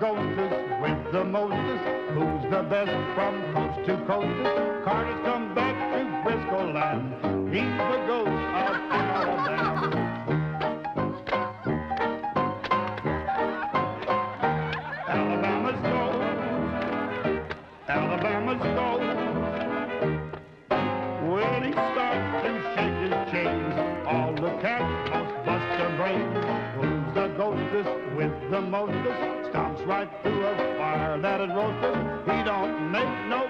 the mostest? Who's the best from coast to coast? Carter's come back to Frisco land. He's the ghost of Alabama. Alabama's ghost. Alabama's ghost. When he starts to shake his chains, all the cats with the mostest? Stomps right through a fire that'd roast us. He don't make no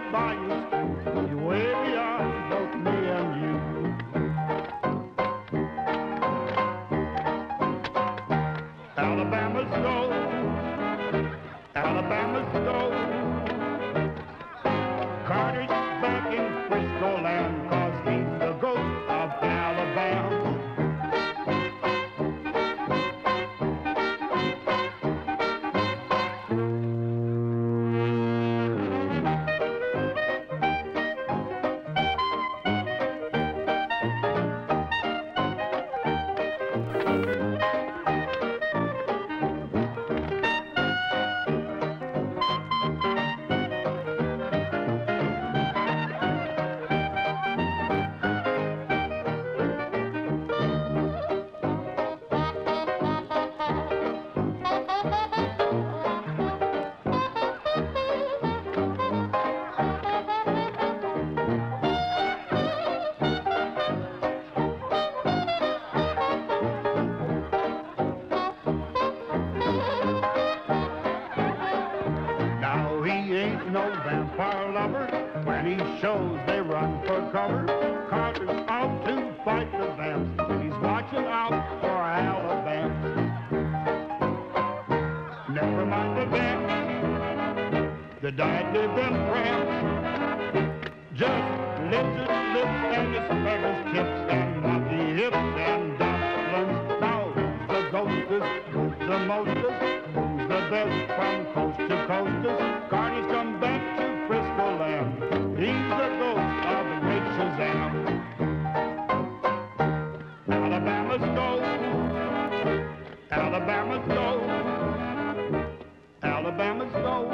Now vampire lover. When he shows they run for cover. Carter's out to fight the vamps. And he's watching out for Alabama. Never mind the vamps. The diet did them cramps. Just lizard lips and his asparagus tips and monkey hips and dumplings. Now who's the ghostest? Who's the mostest? Who's the best from coast to coasters? Alabama's ghost. Alabama's ghost.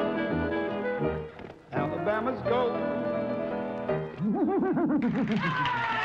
Alabama's ghost.